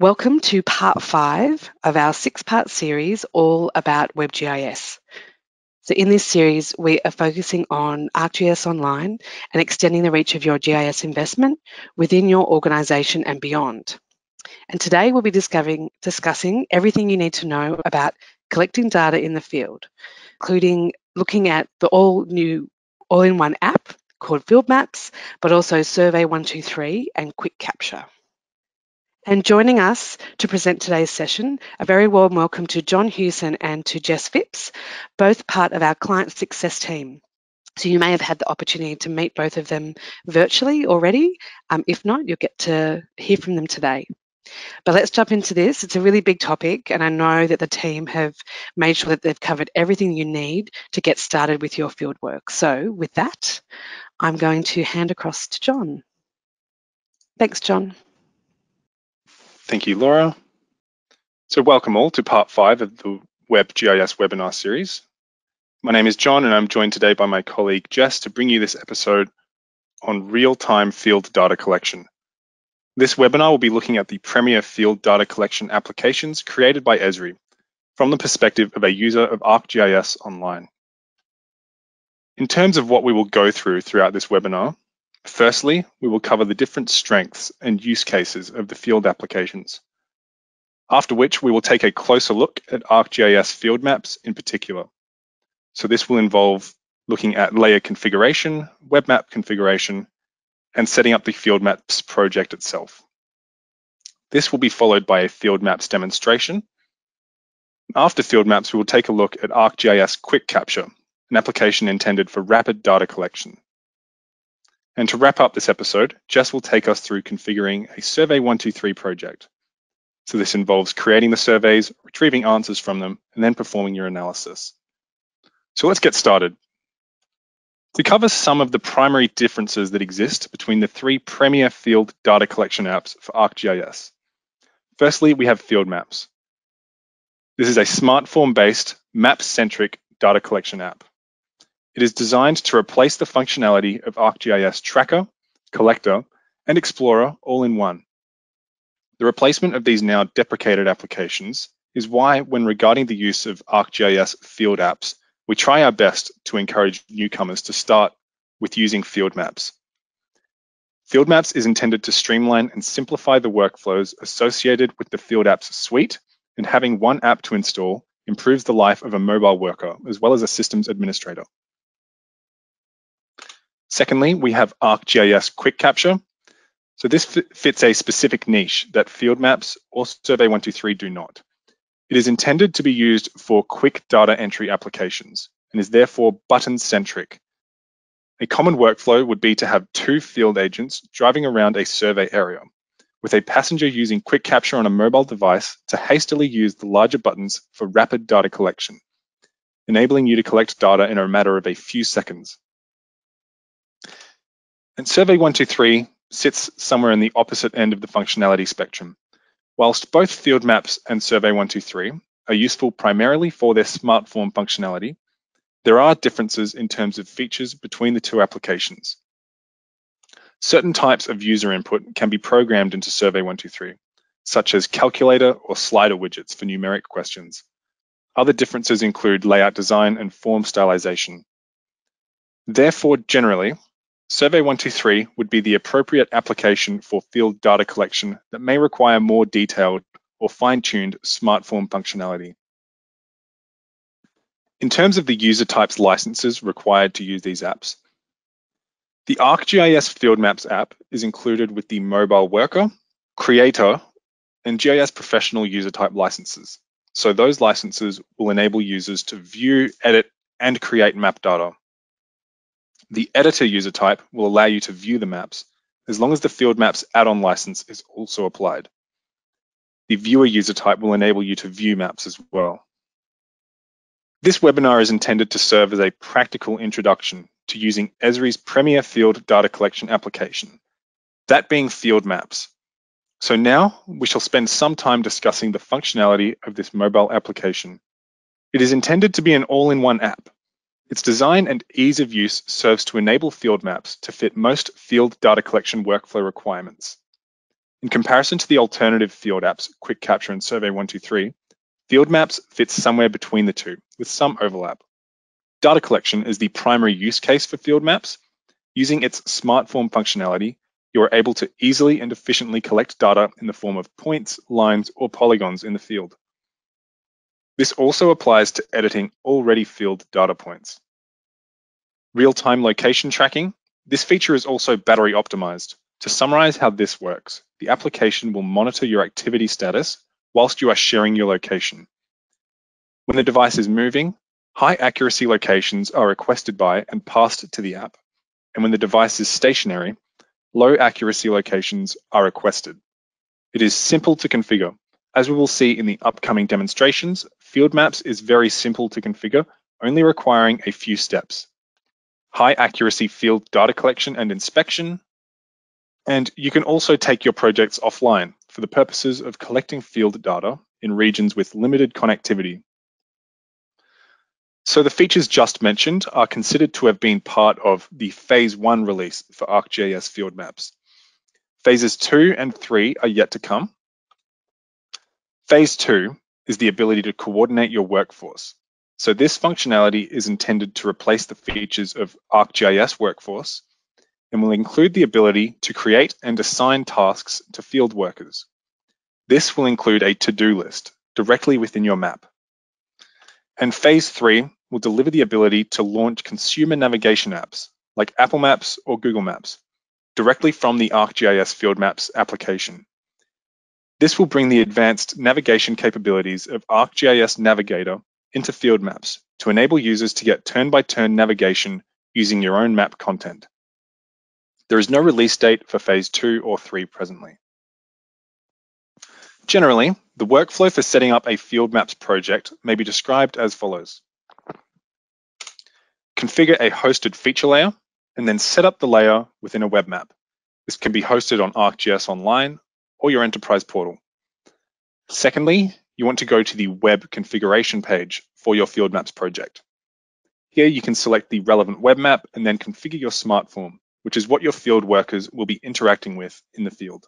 Welcome to part five of our six part series all about WebGIS. So, in this series, we are focusing on ArcGIS Online and extending the reach of your GIS investment within your organisation and beyond. And today we'll be discussing, discussing everything you need to know about collecting data in the field, including looking at the all new all in one app called Field Maps, but also Survey 123 and Quick Capture. And joining us to present today's session, a very warm welcome to John Hewson and to Jess Phipps, both part of our client success team. So you may have had the opportunity to meet both of them virtually already. Um, if not, you'll get to hear from them today. But let's jump into this. It's a really big topic, and I know that the team have made sure that they've covered everything you need to get started with your fieldwork. So, with that, I'm going to hand across to John. Thanks, John. Thank you, Laura. So welcome all to part five of the Web GIS webinar series. My name is John and I'm joined today by my colleague Jess to bring you this episode on real-time field data collection. This webinar will be looking at the premier field data collection applications created by Esri from the perspective of a user of ArcGIS Online. In terms of what we will go through throughout this webinar, Firstly, we will cover the different strengths and use cases of the field applications. After which, we will take a closer look at ArcGIS field maps in particular. So this will involve looking at layer configuration, web map configuration, and setting up the field maps project itself. This will be followed by a field maps demonstration. After field maps, we will take a look at ArcGIS Quick Capture, an application intended for rapid data collection. And to wrap up this episode, Jess will take us through configuring a Survey 123 project. So this involves creating the surveys, retrieving answers from them, and then performing your analysis. So let's get started. To cover some of the primary differences that exist between the three premier field data collection apps for ArcGIS. Firstly, we have Field Maps. This is a smartphone-based, map-centric data collection app. It is designed to replace the functionality of ArcGIS Tracker, Collector, and Explorer all in one. The replacement of these now deprecated applications is why, when regarding the use of ArcGIS field apps, we try our best to encourage newcomers to start with using field maps. Field Maps is intended to streamline and simplify the workflows associated with the Field Apps suite, and having one app to install improves the life of a mobile worker as well as a systems administrator. Secondly, we have ArcGIS Quick Capture. So this fits a specific niche that field maps or Survey 123 do not. It is intended to be used for quick data entry applications and is therefore button-centric. A common workflow would be to have two field agents driving around a survey area, with a passenger using quick capture on a mobile device to hastily use the larger buttons for rapid data collection, enabling you to collect data in a matter of a few seconds. And Survey 123 sits somewhere in the opposite end of the functionality spectrum. Whilst both Field Maps and Survey 123 are useful primarily for their smartphone functionality, there are differences in terms of features between the two applications. Certain types of user input can be programmed into Survey 123, such as calculator or slider widgets for numeric questions. Other differences include layout design and form stylization. Therefore, generally, Survey 123 would be the appropriate application for field data collection that may require more detailed or fine-tuned smartphone functionality. In terms of the user types licenses required to use these apps, the ArcGIS Field Maps app is included with the Mobile Worker, Creator, and GIS Professional user type licenses. So those licenses will enable users to view, edit, and create map data. The editor user type will allow you to view the maps, as long as the Field Maps add-on license is also applied. The viewer user type will enable you to view maps as well. This webinar is intended to serve as a practical introduction to using Esri's premier field data collection application, that being Field Maps. So now we shall spend some time discussing the functionality of this mobile application. It is intended to be an all-in-one app its design and ease of use serves to enable field maps to fit most field data collection workflow requirements. In comparison to the alternative field apps, Quick Capture and Survey 123, Field Maps fits somewhere between the two, with some overlap. Data collection is the primary use case for Field Maps. Using its SmartForm functionality, you are able to easily and efficiently collect data in the form of points, lines, or polygons in the field. This also applies to editing already filled data points. Real-time location tracking. This feature is also battery optimized. To summarize how this works, the application will monitor your activity status whilst you are sharing your location. When the device is moving, high accuracy locations are requested by and passed to the app. And when the device is stationary, low accuracy locations are requested. It is simple to configure. As we will see in the upcoming demonstrations, Field Maps is very simple to configure, only requiring a few steps. High accuracy field data collection and inspection, and you can also take your projects offline for the purposes of collecting field data in regions with limited connectivity. So the features just mentioned are considered to have been part of the phase one release for ArcGIS field maps. Phases two and three are yet to come. Phase two is the ability to coordinate your workforce. So this functionality is intended to replace the features of ArcGIS Workforce and will include the ability to create and assign tasks to field workers. This will include a to-do list directly within your map. And phase three will deliver the ability to launch consumer navigation apps like Apple Maps or Google Maps directly from the ArcGIS Field Maps application. This will bring the advanced navigation capabilities of ArcGIS Navigator into Field Maps to enable users to get turn-by-turn -turn navigation using your own map content. There is no release date for phase two or three presently. Generally, the workflow for setting up a Field Maps project may be described as follows. Configure a hosted feature layer and then set up the layer within a web map. This can be hosted on ArcGIS Online or your enterprise portal. Secondly, you want to go to the web configuration page for your Field Maps project. Here you can select the relevant web map and then configure your smart form which is what your field workers will be interacting with in the field.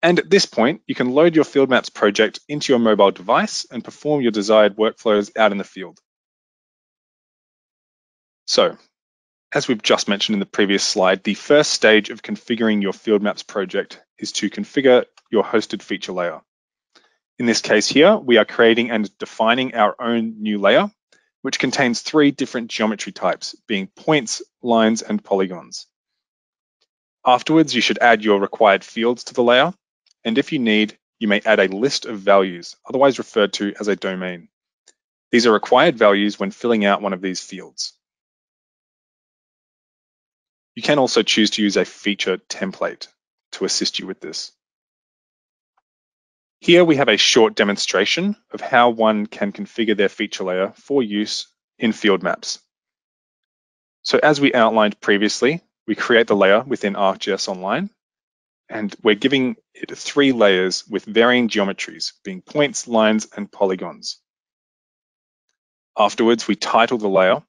And at this point, you can load your Field Maps project into your mobile device and perform your desired workflows out in the field. So, as we've just mentioned in the previous slide, the first stage of configuring your Field Maps project is to configure your hosted feature layer. In this case here, we are creating and defining our own new layer which contains three different geometry types, being points, lines, and polygons. Afterwards, you should add your required fields to the layer, and if you need, you may add a list of values, otherwise referred to as a domain. These are required values when filling out one of these fields. You can also choose to use a feature template to assist you with this. Here we have a short demonstration of how one can configure their feature layer for use in field maps. So as we outlined previously, we create the layer within ArcGIS Online, and we're giving it three layers with varying geometries, being points, lines, and polygons. Afterwards, we title the layer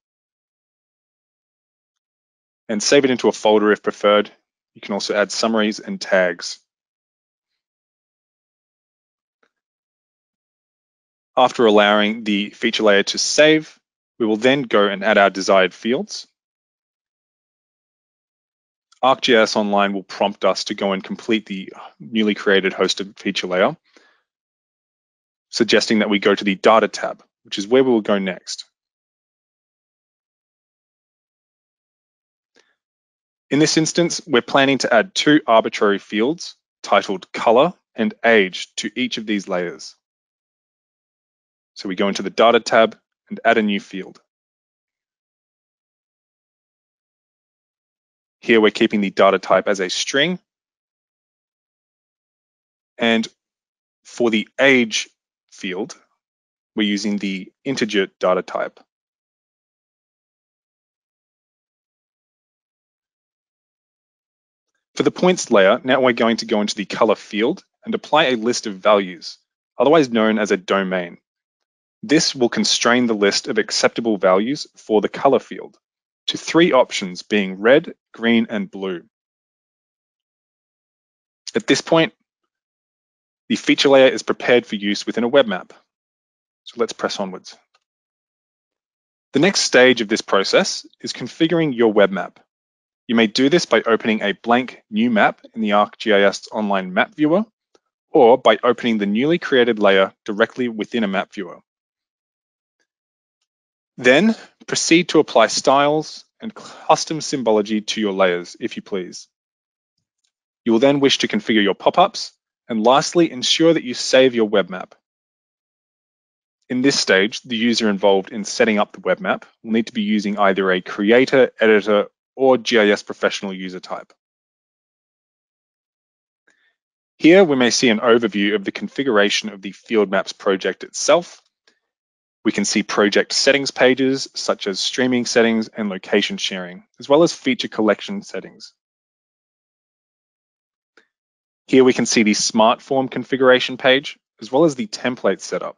and save it into a folder if preferred. You can also add summaries and tags. After allowing the feature layer to save, we will then go and add our desired fields. ArcGIS Online will prompt us to go and complete the newly created hosted feature layer, suggesting that we go to the Data tab, which is where we will go next. In this instance, we're planning to add two arbitrary fields titled color and age to each of these layers. So we go into the Data tab and add a new field. Here we're keeping the data type as a string. And for the age field, we're using the integer data type. For the points layer, now we're going to go into the color field and apply a list of values, otherwise known as a domain. This will constrain the list of acceptable values for the color field to three options being red, green, and blue. At this point, the feature layer is prepared for use within a web map. So let's press onwards. The next stage of this process is configuring your web map. You may do this by opening a blank new map in the ArcGIS Online Map Viewer, or by opening the newly created layer directly within a map viewer. Then proceed to apply styles and custom symbology to your layers, if you please. You will then wish to configure your pop-ups, and lastly, ensure that you save your web map. In this stage, the user involved in setting up the web map will need to be using either a creator, editor, or GIS professional user type. Here we may see an overview of the configuration of the Field Maps project itself. We can see project settings pages such as streaming settings and location sharing, as well as feature collection settings. Here we can see the Smart Form configuration page, as well as the template setup.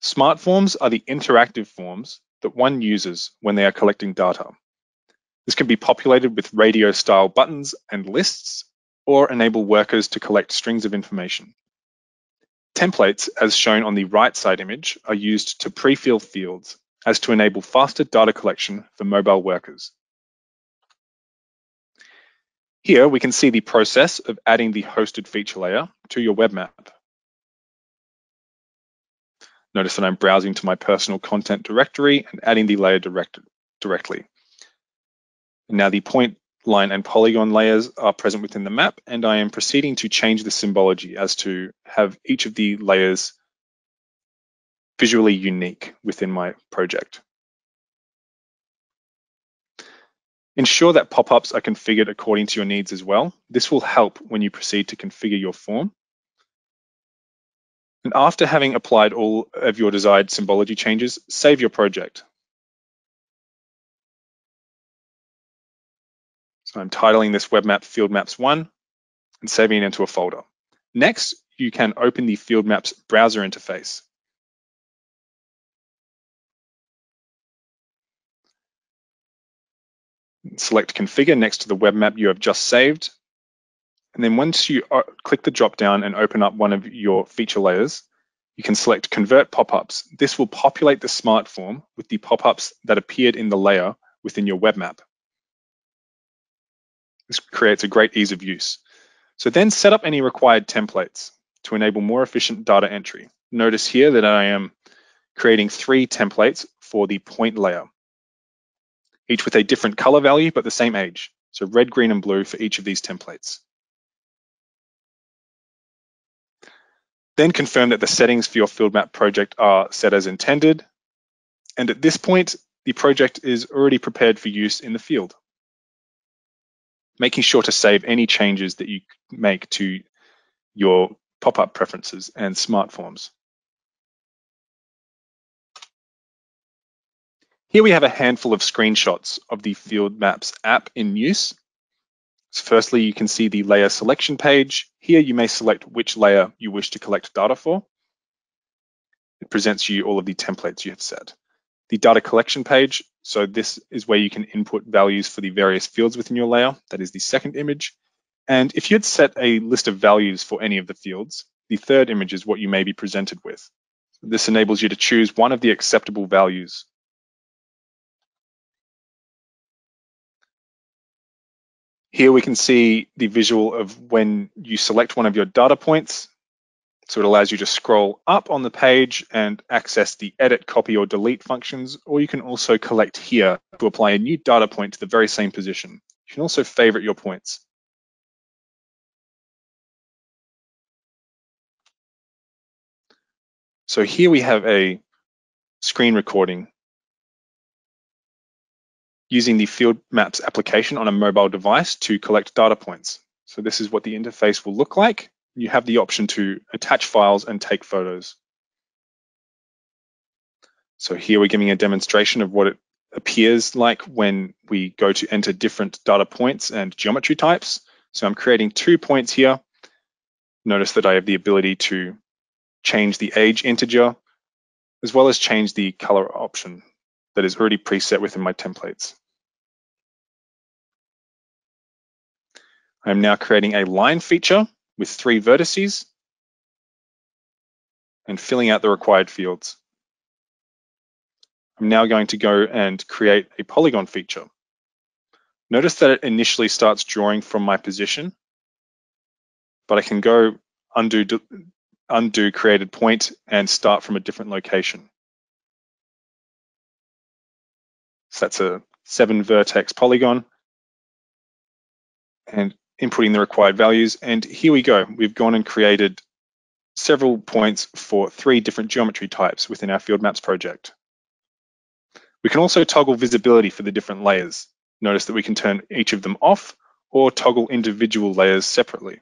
Smart Forms are the interactive forms that one uses when they are collecting data. This can be populated with radio style buttons and lists or enable workers to collect strings of information. Templates, as shown on the right side image, are used to pre-fill fields as to enable faster data collection for mobile workers. Here we can see the process of adding the hosted feature layer to your web map. Notice that I'm browsing to my personal content directory and adding the layer direct directly. Now the point, line, and polygon layers are present within the map, and I am proceeding to change the symbology as to have each of the layers visually unique within my project. Ensure that pop-ups are configured according to your needs as well. This will help when you proceed to configure your form. And after having applied all of your desired symbology changes, save your project. I'm titling this web map Field Maps 1 and saving it into a folder. Next, you can open the Field Maps browser interface. Select Configure next to the web map you have just saved. And then once you uh, click the drop down and open up one of your feature layers, you can select Convert Pop-ups. This will populate the smart form with the pop-ups that appeared in the layer within your web map. This creates a great ease of use. So then set up any required templates to enable more efficient data entry. Notice here that I am creating three templates for the point layer, each with a different color value, but the same age. So red, green, and blue for each of these templates. Then confirm that the settings for your field map project are set as intended. And at this point, the project is already prepared for use in the field making sure to save any changes that you make to your pop-up preferences and smart forms. Here we have a handful of screenshots of the Field Maps app in use. So firstly, you can see the layer selection page. Here you may select which layer you wish to collect data for. It presents you all of the templates you have set. The data collection page so this is where you can input values for the various fields within your layer. That is the second image. And if you had set a list of values for any of the fields, the third image is what you may be presented with. This enables you to choose one of the acceptable values. Here we can see the visual of when you select one of your data points, so it allows you to scroll up on the page and access the edit, copy, or delete functions, or you can also collect here to apply a new data point to the very same position. You can also favorite your points. So here we have a screen recording using the Field Maps application on a mobile device to collect data points. So this is what the interface will look like you have the option to attach files and take photos. So here we're giving a demonstration of what it appears like when we go to enter different data points and geometry types. So I'm creating two points here. Notice that I have the ability to change the age integer, as well as change the color option that is already preset within my templates. I'm now creating a line feature with three vertices and filling out the required fields. I'm now going to go and create a polygon feature. Notice that it initially starts drawing from my position, but I can go undo, undo created point and start from a different location. So that's a seven vertex polygon and inputting the required values. And here we go. We've gone and created several points for three different geometry types within our field maps project. We can also toggle visibility for the different layers. Notice that we can turn each of them off or toggle individual layers separately.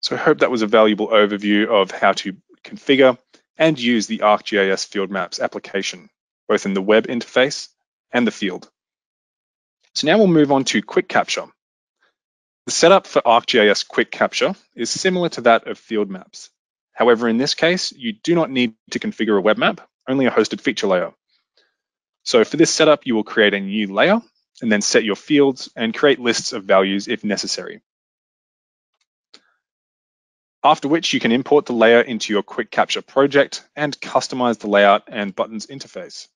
So I hope that was a valuable overview of how to configure and use the ArcGIS Field Maps application, both in the web interface and the field. So now we'll move on to Quick Capture. The setup for ArcGIS Quick Capture is similar to that of Field Maps. However, in this case, you do not need to configure a web map, only a hosted feature layer. So for this setup, you will create a new layer and then set your fields and create lists of values if necessary. After which you can import the layer into your Quick Capture project and customize the layout and buttons interface.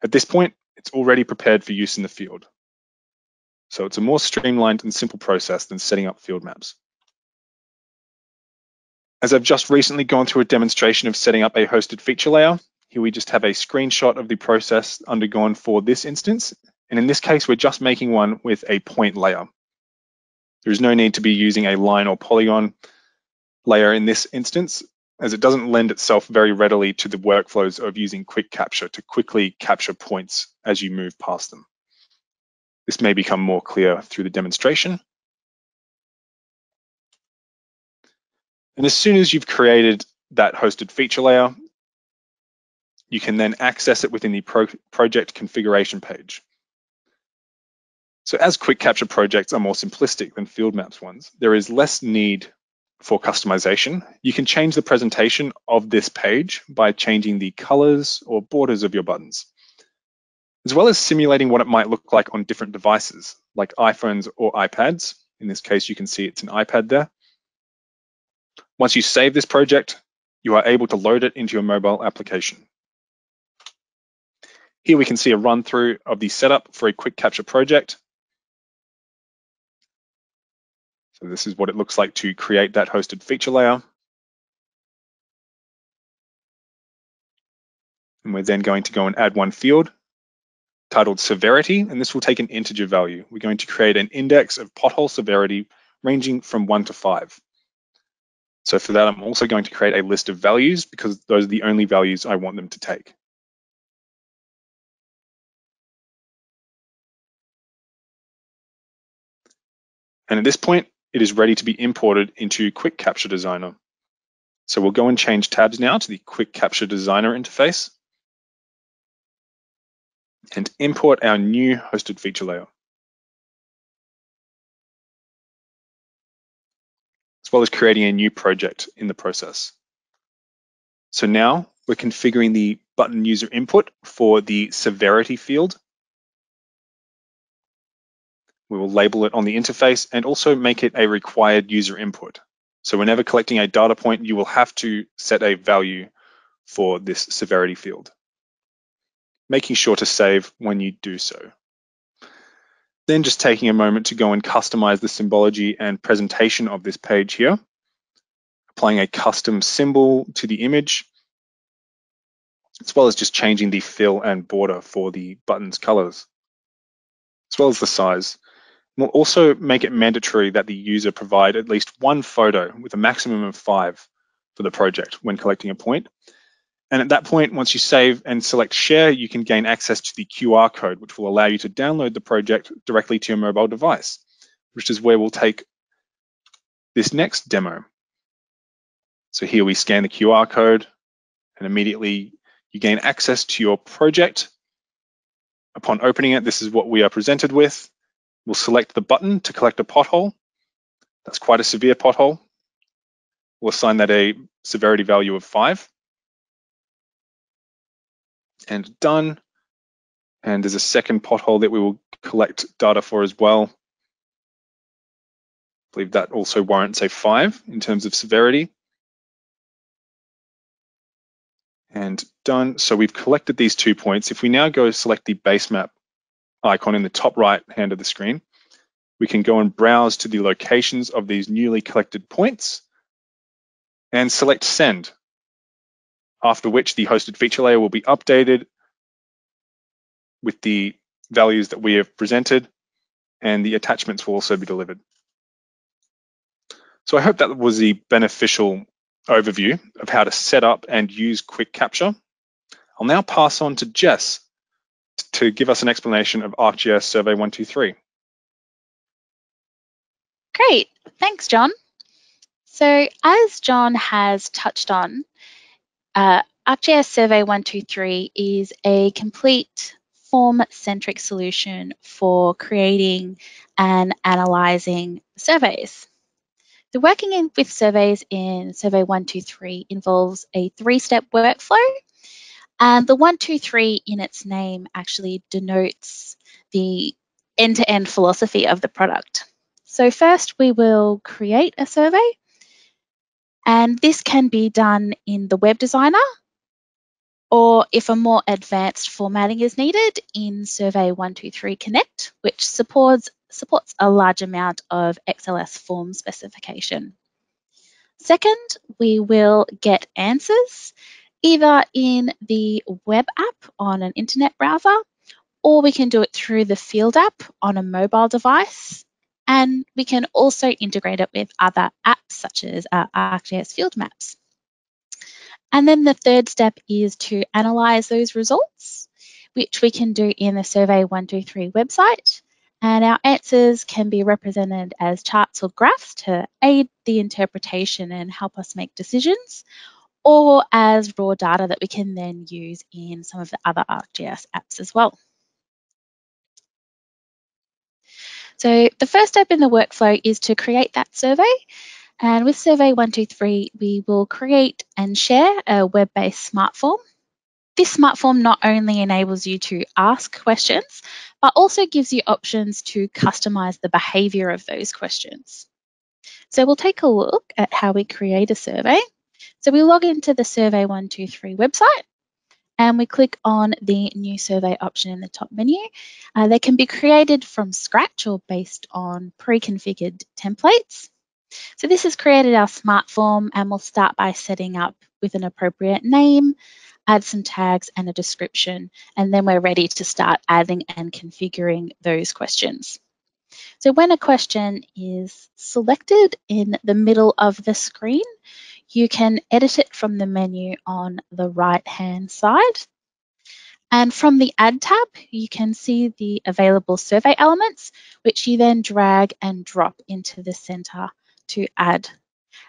At this point, it's already prepared for use in the field. So it's a more streamlined and simple process than setting up field maps. As I've just recently gone through a demonstration of setting up a hosted feature layer, here we just have a screenshot of the process undergone for this instance. And in this case, we're just making one with a point layer. There is no need to be using a line or polygon layer in this instance as it doesn't lend itself very readily to the workflows of using quick capture to quickly capture points as you move past them. This may become more clear through the demonstration. And as soon as you've created that hosted feature layer, you can then access it within the pro project configuration page. So as quick capture projects are more simplistic than field maps ones, there is less need for customization, you can change the presentation of this page by changing the colors or borders of your buttons, as well as simulating what it might look like on different devices, like iPhones or iPads. In this case, you can see it's an iPad there. Once you save this project, you are able to load it into your mobile application. Here we can see a run through of the setup for a quick capture project So this is what it looks like to create that hosted feature layer. And we're then going to go and add one field titled severity, and this will take an integer value. We're going to create an index of pothole severity ranging from one to five. So for that, I'm also going to create a list of values because those are the only values I want them to take. And at this point, it is ready to be imported into Quick Capture Designer. So we'll go and change tabs now to the Quick Capture Designer interface and import our new hosted feature layer. As well as creating a new project in the process. So now we're configuring the button user input for the severity field we will label it on the interface and also make it a required user input. So whenever collecting a data point, you will have to set a value for this severity field, making sure to save when you do so. Then just taking a moment to go and customize the symbology and presentation of this page here, applying a custom symbol to the image, as well as just changing the fill and border for the button's colors, as well as the size. We'll also make it mandatory that the user provide at least one photo with a maximum of five for the project when collecting a point. And at that point, once you save and select share, you can gain access to the QR code, which will allow you to download the project directly to your mobile device, which is where we'll take this next demo. So here we scan the QR code and immediately you gain access to your project. Upon opening it, this is what we are presented with. We'll select the button to collect a pothole. That's quite a severe pothole. We'll assign that a severity value of five. And done. And there's a second pothole that we will collect data for as well. I believe that also warrants a five in terms of severity. And done. So we've collected these two points. If we now go select the base map icon in the top right hand of the screen, we can go and browse to the locations of these newly collected points and select send, after which the hosted feature layer will be updated with the values that we have presented and the attachments will also be delivered. So I hope that was the beneficial overview of how to set up and use Quick Capture. I'll now pass on to Jess to give us an explanation of ArcGIS Survey 123. Great, thanks, John. So as John has touched on, uh, ArcGIS Survey 123 is a complete form-centric solution for creating and analysing surveys. The working in, with surveys in Survey 123 involves a three-step workflow, and the 123 in its name actually denotes the end-to-end philosophy of the product. So first we will create a survey and this can be done in the web designer or if a more advanced formatting is needed in Survey 123 Connect, which supports, supports a large amount of XLS form specification. Second, we will get answers either in the web app on an internet browser, or we can do it through the field app on a mobile device. And we can also integrate it with other apps such as uh, ArcGIS Field Maps. And then the third step is to analyse those results, which we can do in the Survey 123 website. And our answers can be represented as charts or graphs to aid the interpretation and help us make decisions, or as raw data that we can then use in some of the other ArcGIS apps as well. So the first step in the workflow is to create that survey. And with Survey 123, we will create and share a web-based smart form. This smart form not only enables you to ask questions, but also gives you options to customize the behavior of those questions. So we'll take a look at how we create a survey. So we log into the Survey 123 website and we click on the new survey option in the top menu. Uh, they can be created from scratch or based on pre-configured templates. So this has created our smart form and we'll start by setting up with an appropriate name, add some tags and a description, and then we're ready to start adding and configuring those questions. So when a question is selected in the middle of the screen, you can edit it from the menu on the right hand side. And from the Add tab, you can see the available survey elements, which you then drag and drop into the center to add.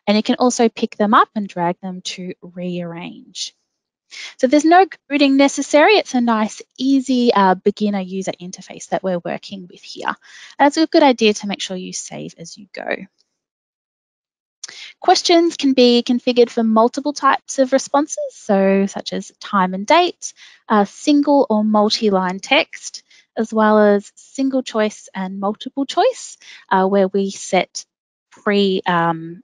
And you can also pick them up and drag them to rearrange. So there's no coding necessary. It's a nice, easy uh, beginner user interface that we're working with here. And it's a good idea to make sure you save as you go. Questions can be configured for multiple types of responses, so such as time and date, uh, single or multi-line text, as well as single choice and multiple choice, uh, where we set pre um,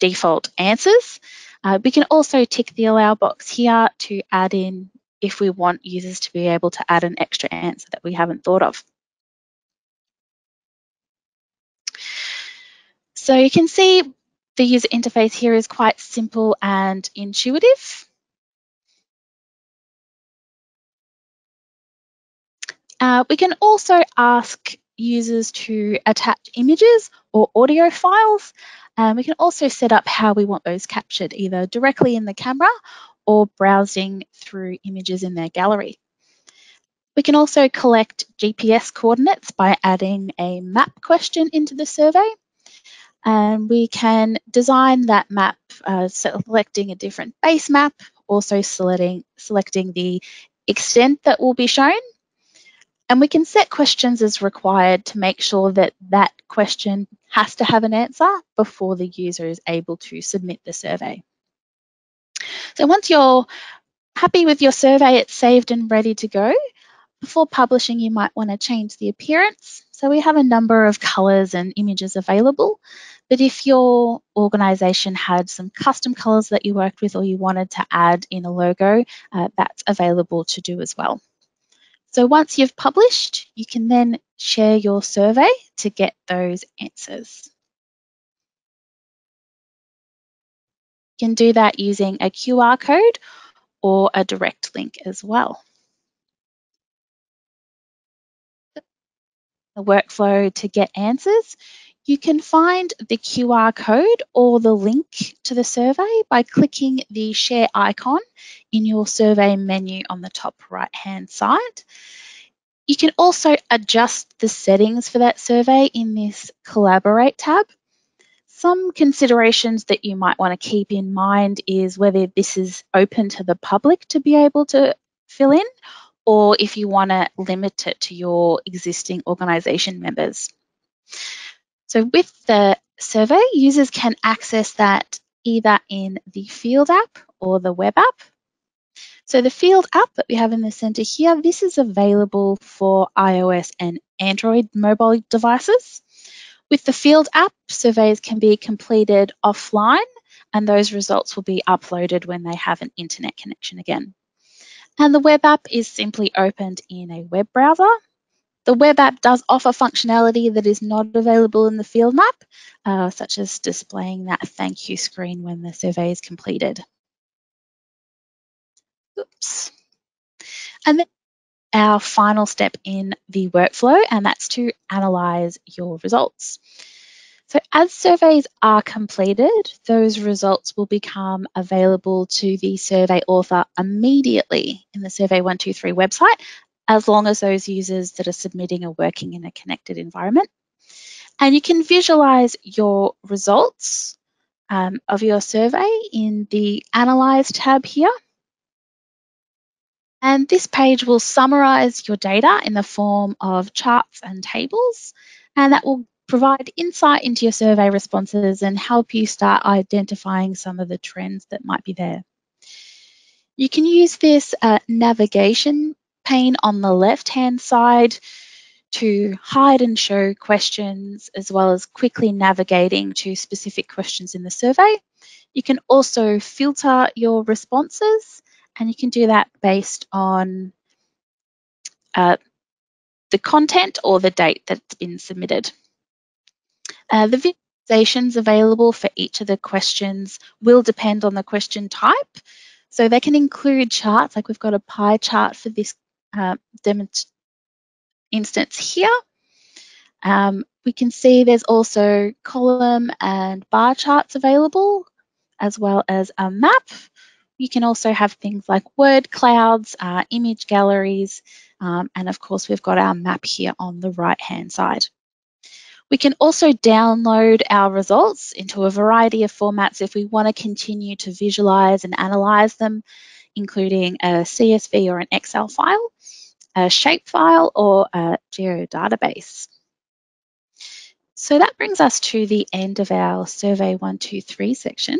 default answers. Uh, we can also tick the allow box here to add in if we want users to be able to add an extra answer that we haven't thought of. So you can see the user interface here is quite simple and intuitive. Uh, we can also ask users to attach images or audio files. Um, we can also set up how we want those captured, either directly in the camera or browsing through images in their gallery. We can also collect GPS coordinates by adding a map question into the survey and we can design that map uh, selecting a different base map, also selecting, selecting the extent that will be shown. And we can set questions as required to make sure that that question has to have an answer before the user is able to submit the survey. So once you're happy with your survey, it's saved and ready to go, before publishing, you might want to change the appearance. So we have a number of colors and images available. But if your organization had some custom colors that you worked with or you wanted to add in a logo, uh, that's available to do as well. So once you've published, you can then share your survey to get those answers. You can do that using a QR code or a direct link as well. The workflow to get answers, you can find the QR code or the link to the survey by clicking the share icon in your survey menu on the top right hand side. You can also adjust the settings for that survey in this collaborate tab. Some considerations that you might want to keep in mind is whether this is open to the public to be able to fill in or if you want to limit it to your existing organisation members. So with the survey, users can access that either in the Field app or the web app. So the Field app that we have in the center here, this is available for iOS and Android mobile devices. With the Field app, surveys can be completed offline and those results will be uploaded when they have an internet connection again. And the web app is simply opened in a web browser the web app does offer functionality that is not available in the field map, uh, such as displaying that thank you screen when the survey is completed. Oops. And then our final step in the workflow, and that's to analyze your results. So as surveys are completed, those results will become available to the survey author immediately in the Survey 123 website as long as those users that are submitting are working in a connected environment. And you can visualize your results um, of your survey in the Analyze tab here. And this page will summarize your data in the form of charts and tables, and that will provide insight into your survey responses and help you start identifying some of the trends that might be there. You can use this uh, navigation pane on the left-hand side to hide and show questions as well as quickly navigating to specific questions in the survey. You can also filter your responses and you can do that based on uh, the content or the date that's been submitted. Uh, the visualizations available for each of the questions will depend on the question type. So they can include charts, like we've got a pie chart for this uh, instance here. Um, we can see there's also column and bar charts available, as well as a map. You can also have things like word clouds, uh, image galleries, um, and of course we've got our map here on the right hand side. We can also download our results into a variety of formats if we want to continue to visualize and analyze them, including a CSV or an Excel file a shapefile or a geodatabase. So that brings us to the end of our Survey 123 section.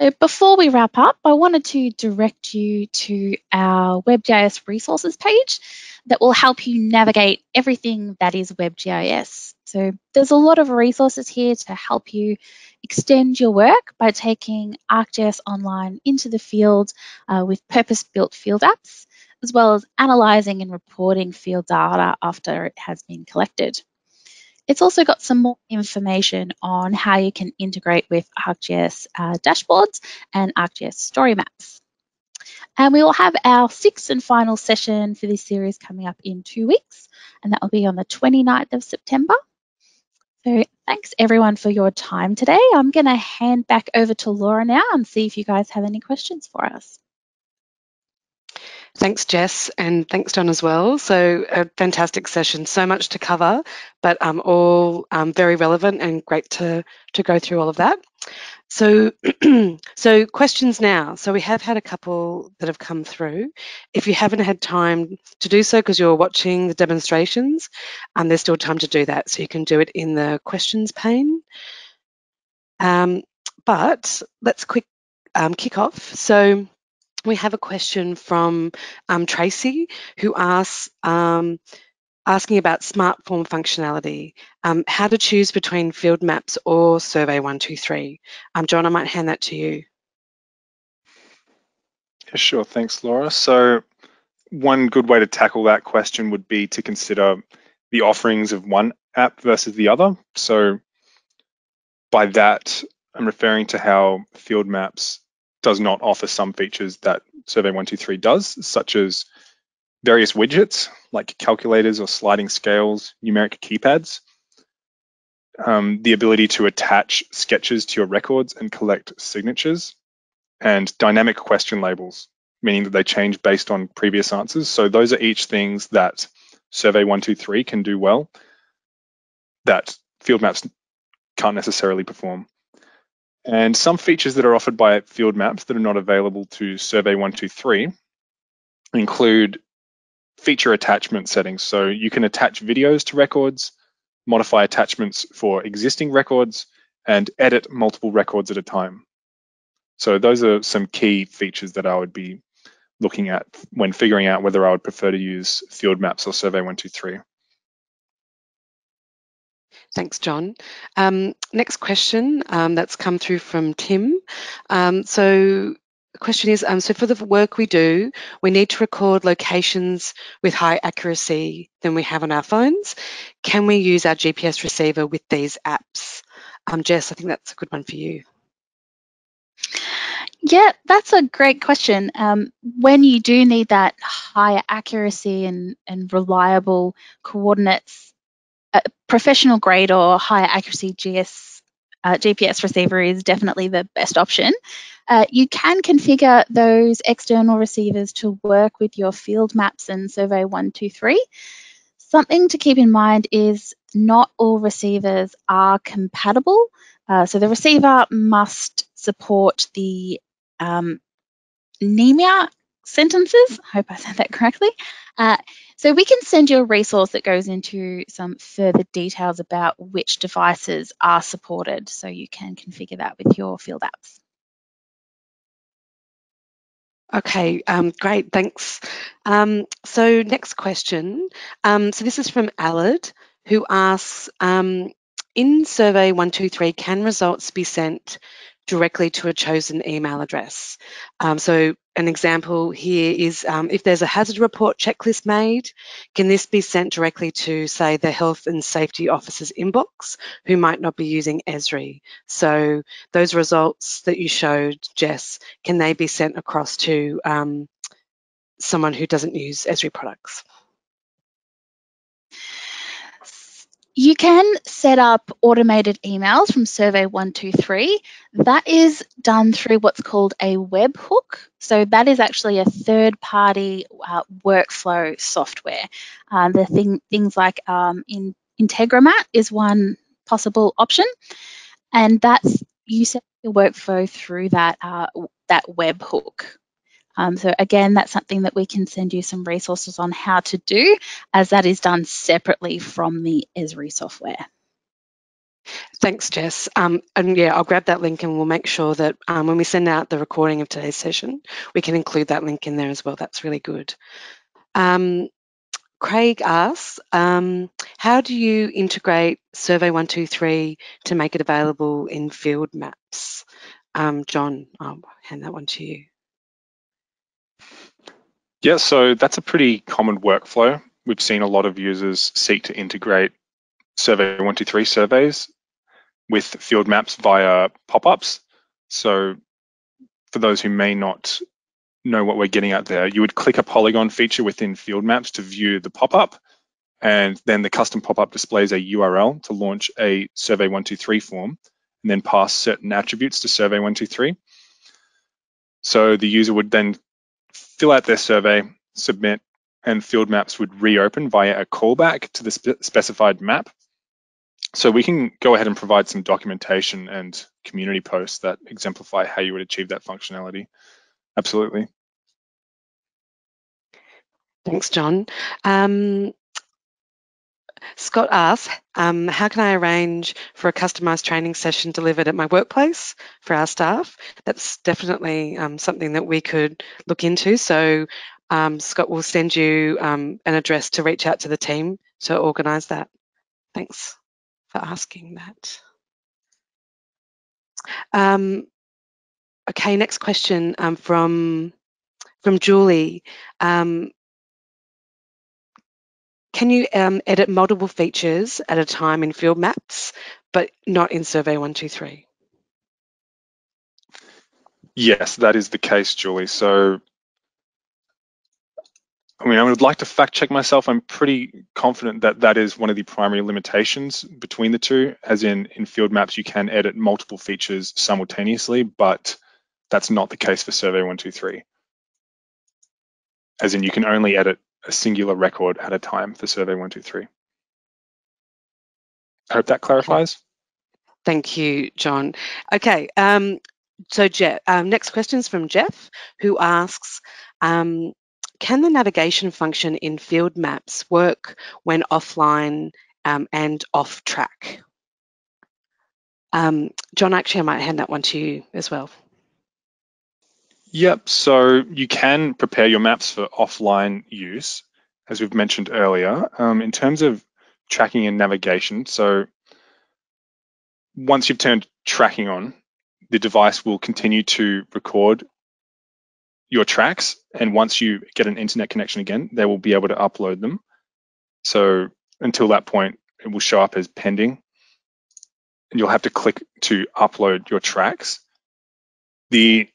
So before we wrap up, I wanted to direct you to our WebGIS resources page that will help you navigate everything that is WebGIS. So there's a lot of resources here to help you extend your work by taking ArcGIS Online into the field uh, with purpose-built field apps as well as analysing and reporting field data after it has been collected. It's also got some more information on how you can integrate with ArcGIS uh, dashboards and ArcGIS story maps. And we will have our sixth and final session for this series coming up in two weeks, and that will be on the 29th of September. So thanks everyone for your time today. I'm going to hand back over to Laura now and see if you guys have any questions for us. Thanks, Jess, and thanks, John, as well. So, a fantastic session, so much to cover, but um, all um, very relevant and great to, to go through all of that. So, so questions now. So we have had a couple that have come through. If you haven't had time to do so because you're watching the demonstrations, um, there's still time to do that. So you can do it in the questions pane. Um, but let's quick um, kick off. So we have a question from um, Tracy who asks, um, asking about smart form functionality, um, how to choose between field maps or Survey 123. Um, John, I might hand that to you. Yeah, sure. Thanks, Laura. So one good way to tackle that question would be to consider the offerings of one app versus the other. So by that, I'm referring to how Field Maps does not offer some features that Survey 123 does, such as various widgets like calculators or sliding scales, numeric keypads, um, the ability to attach sketches to your records and collect signatures, and dynamic question labels, meaning that they change based on previous answers. So those are each things that Survey 123 can do well that field maps can't necessarily perform. And some features that are offered by field maps that are not available to Survey 123 include feature attachment settings. So you can attach videos to records, modify attachments for existing records, and edit multiple records at a time. So those are some key features that I would be looking at when figuring out whether I would prefer to use field maps or Survey 123. Thanks, John. Um, next question um, that's come through from Tim. Um, so the question is, um, so for the work we do, we need to record locations with high accuracy than we have on our phones. Can we use our GPS receiver with these apps? Um, Jess, I think that's a good one for you. Yeah, that's a great question. Um, when you do need that higher accuracy and, and reliable coordinates, professional grade or higher accuracy GS, uh, GPS receiver is definitely the best option. Uh, you can configure those external receivers to work with your field maps and Survey 123. Something to keep in mind is not all receivers are compatible. Uh, so the receiver must support the um, NMEA sentences. I hope I said that correctly. Uh, so we can send you a resource that goes into some further details about which devices are supported so you can configure that with your field apps. Okay, um, great, thanks. Um, so next question. Um, so this is from Alad, who asks, um, in survey 123, can results be sent directly to a chosen email address. Um, so an example here is um, if there's a hazard report checklist made, can this be sent directly to, say, the health and safety officer's inbox who might not be using Esri? So those results that you showed, Jess, can they be sent across to um, someone who doesn't use Esri products? You can set up automated emails from Survey 123. That is done through what's called a webhook. So that is actually a third-party uh, workflow software. Um, the thing, things like um, in, Integromat is one possible option, and that's you set your workflow through that uh, that webhook. Um, so again, that's something that we can send you some resources on how to do as that is done separately from the Esri software. Thanks, Jess. Um, and yeah, I'll grab that link and we'll make sure that um, when we send out the recording of today's session, we can include that link in there as well. That's really good. Um, Craig asks, um, how do you integrate Survey 123 to make it available in field maps? Um, John, I'll hand that one to you. Yeah, so that's a pretty common workflow. We've seen a lot of users seek to integrate Survey 123 surveys with field maps via pop-ups. So for those who may not know what we're getting at there, you would click a polygon feature within field maps to view the pop-up, and then the custom pop-up displays a URL to launch a Survey 123 form, and then pass certain attributes to Survey 123. So the user would then fill out their survey, submit, and field maps would reopen via a callback to the spe specified map. So we can go ahead and provide some documentation and community posts that exemplify how you would achieve that functionality. Absolutely. Thanks, John. Um, Scott asks, um, how can I arrange for a customised training session delivered at my workplace for our staff? That's definitely um, something that we could look into. So um, Scott will send you um, an address to reach out to the team to organise that. Thanks for asking that. Um, okay, next question um, from from Julie. Um, can you um, edit multiple features at a time in field maps, but not in Survey 123? Yes, that is the case, Julie. So I mean, I would like to fact check myself. I'm pretty confident that that is one of the primary limitations between the two, as in in field maps, you can edit multiple features simultaneously, but that's not the case for Survey 123. As in, you can only edit a singular record at a time for Survey 123. I hope that clarifies. Thank you, John. Okay, um, so Jeff, um, next question is from Jeff, who asks, um, can the navigation function in field maps work when offline um, and off track? Um, John, actually, I might hand that one to you as well. Yep, so you can prepare your maps for offline use, as we've mentioned earlier. Um, in terms of tracking and navigation, so once you've turned tracking on, the device will continue to record your tracks. And once you get an internet connection again, they will be able to upload them. So until that point, it will show up as pending. And you'll have to click to upload your tracks. The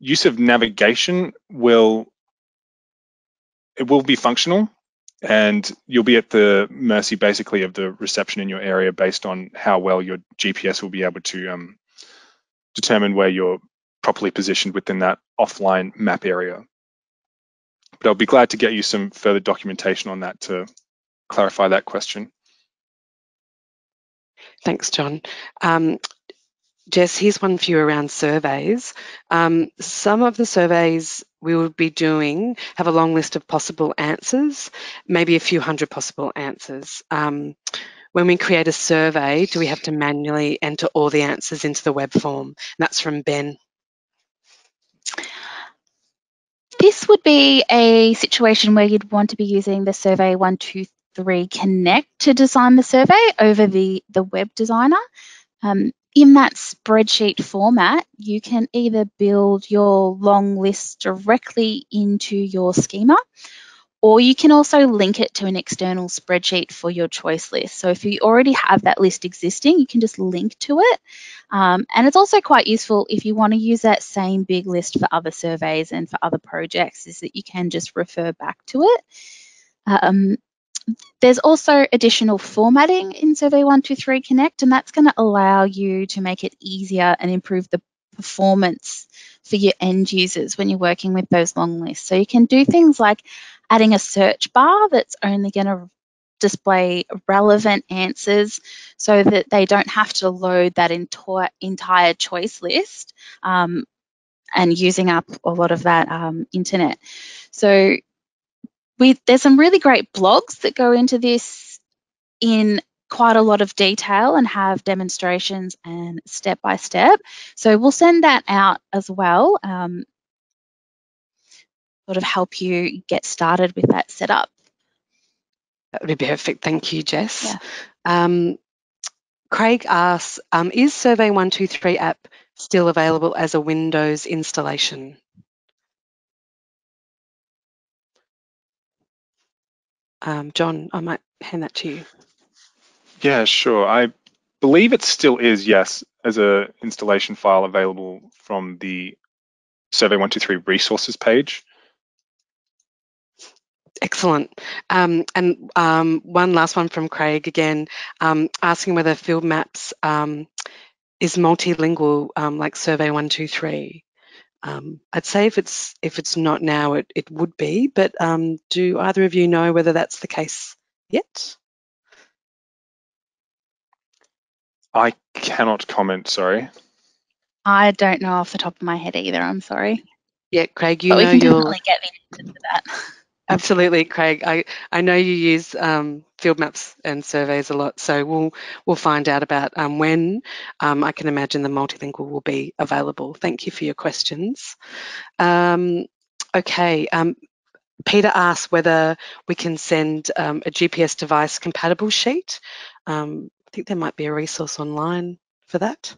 use of navigation will it will be functional and you'll be at the mercy basically of the reception in your area based on how well your GPS will be able to um, determine where you're properly positioned within that offline map area. But I'll be glad to get you some further documentation on that to clarify that question. Thanks, John. Um, Jess, here's one for you around surveys. Um, some of the surveys we will be doing have a long list of possible answers, maybe a few hundred possible answers. Um, when we create a survey, do we have to manually enter all the answers into the web form? And that's from Ben. This would be a situation where you'd want to be using the Survey 123 Connect to design the survey over the, the web designer. Um, in that spreadsheet format, you can either build your long list directly into your schema, or you can also link it to an external spreadsheet for your choice list. So if you already have that list existing, you can just link to it. Um, and it's also quite useful if you want to use that same big list for other surveys and for other projects, is that you can just refer back to it. Um, there's also additional formatting in Survey 123 Connect, and that's going to allow you to make it easier and improve the performance for your end users when you're working with those long lists. So you can do things like adding a search bar that's only going to display relevant answers so that they don't have to load that entire, choice list um, and using up a lot of that um, internet. So we, there's some really great blogs that go into this in quite a lot of detail and have demonstrations and step by step. So we'll send that out as well. Um, sort of help you get started with that setup. That would be perfect. Thank you, Jess. Yeah. Um, Craig asks, um, is Survey 123 app still available as a Windows installation? Um, John, I might hand that to you. Yeah, sure. I believe it still is, yes, as a installation file available from the Survey 123 resources page. Excellent. Um, and um, one last one from Craig again, um, asking whether field maps um, is multilingual um, like Survey 123. Um, I'd say if it's if it's not now, it, it would be, but do either of you know whether that's the case yet? I cannot comment, sorry. I don't know off the top of my head either, I'm sorry. Yeah, Craig, you but know we can you'll... definitely get the answer to that. Absolutely, Craig. I, I know you use um, field maps and surveys a lot, so we'll we'll find out about um, when um, I can imagine the multilingual will be available. Thank you for your questions. Um, okay, um, Peter asked whether we can send um, a GPS device compatible sheet. I think there might be a resource online for that.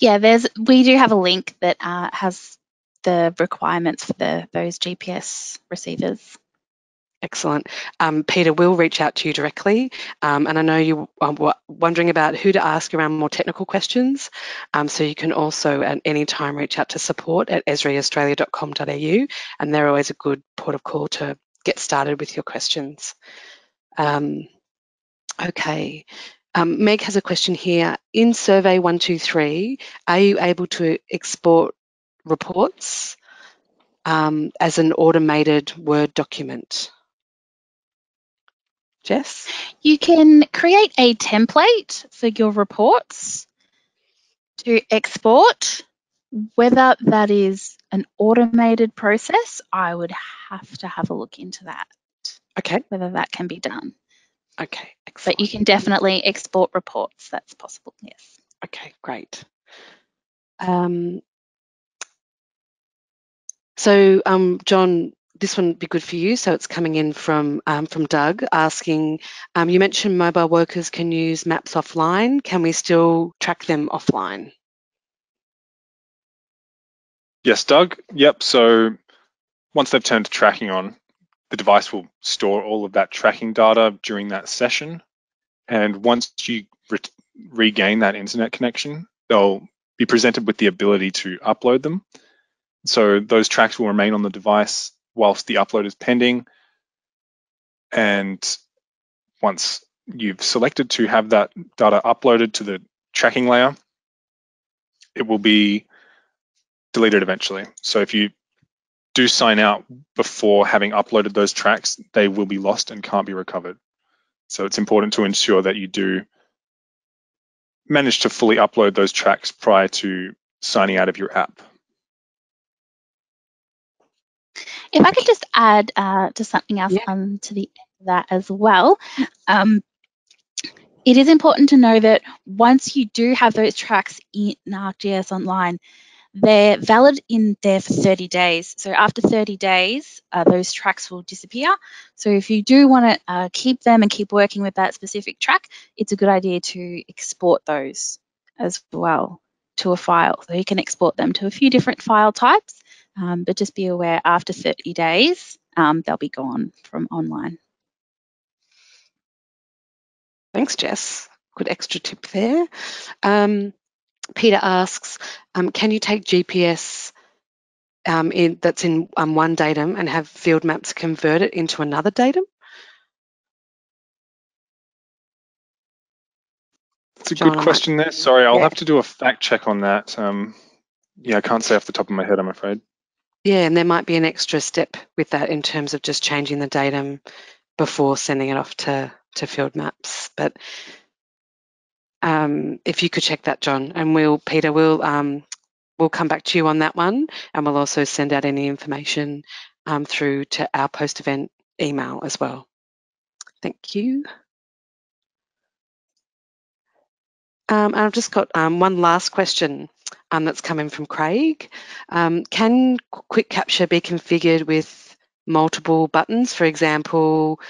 Yeah, there's we do have a link that uh, has the requirements for the, those GPS receivers. Excellent. Um, Peter will reach out to you directly. Um, and I know you are wondering about who to ask around more technical questions. Um, so you can also at any time reach out to support at esriaustralia.com.au and they're always a good port of call to get started with your questions. Um, okay. Um, Meg has a question here. In survey 123, are you able to export reports um, as an automated Word document. Jess? You can create a template for your reports to export. Whether that is an automated process, I would have to have a look into that. Okay. Whether that can be done. Okay, excellent. But you can definitely export reports. That's possible, yes. Okay, great. Um, so, um, John, this one would be good for you. So it's coming in from um, from Doug asking, um, you mentioned mobile workers can use maps offline. Can we still track them offline? Yes, Doug. Yep. So once they've turned tracking on, the device will store all of that tracking data during that session. And once you re regain that internet connection, they'll be presented with the ability to upload them. So those tracks will remain on the device whilst the upload is pending. And once you've selected to have that data uploaded to the tracking layer, it will be deleted eventually. So if you do sign out before having uploaded those tracks, they will be lost and can't be recovered. So it's important to ensure that you do manage to fully upload those tracks prior to signing out of your app. If I could just add uh, to something else yeah. um, to the that as well. Um, it is important to know that once you do have those tracks in ArcGIS Online, they're valid in there for 30 days. So after 30 days, uh, those tracks will disappear. So if you do want to uh, keep them and keep working with that specific track, it's a good idea to export those as well to a file. So you can export them to a few different file types um, but just be aware after 30 days, um, they'll be gone from online. Thanks, Jess. Good extra tip there. Um, Peter asks, um, can you take GPS um, in, that's in um, one datum and have field maps convert it into another datum? It's a John, good question there. Sorry, I'll yeah. have to do a fact check on that. Um, yeah, I can't say off the top of my head, I'm afraid. Yeah, and there might be an extra step with that in terms of just changing the datum before sending it off to, to field maps. But um, if you could check that, John, and we'll, Peter, we'll, um, we'll come back to you on that one, and we'll also send out any information um, through to our post-event email as well. Thank you. Um, I've just got um, one last question um, that's coming from Craig. Um, can Quick Capture be configured with multiple buttons, for example,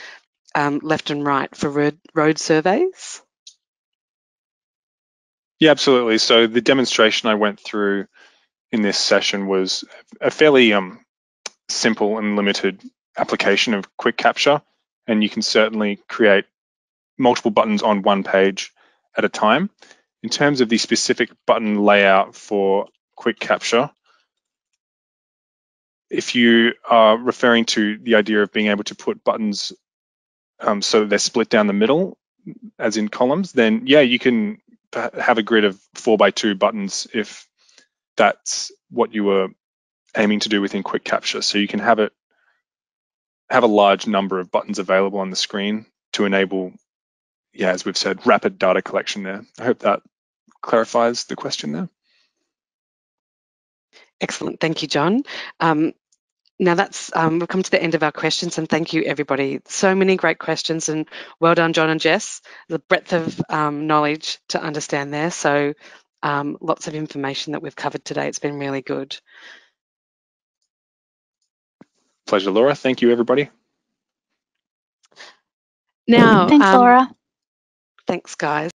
um, left and right for road, road surveys? Yeah, absolutely. So the demonstration I went through in this session was a fairly um, simple and limited application of Quick Capture, and you can certainly create multiple buttons on one page at a time. In terms of the specific button layout for quick capture, if you are referring to the idea of being able to put buttons um, so they're split down the middle, as in columns, then yeah, you can have a grid of four by two buttons if that's what you were aiming to do within quick capture. So you can have it have a large number of buttons available on the screen to enable yeah, as we've said, rapid data collection there. I hope that clarifies the question there. Excellent, thank you, John. Um, now that's um, we've come to the end of our questions and thank you everybody. So many great questions and well done john and jess. The breadth of um, knowledge to understand there. So um, lots of information that we've covered today. It's been really good. Pleasure laura. Thank you everybody. Now thanks um, laura thanks guys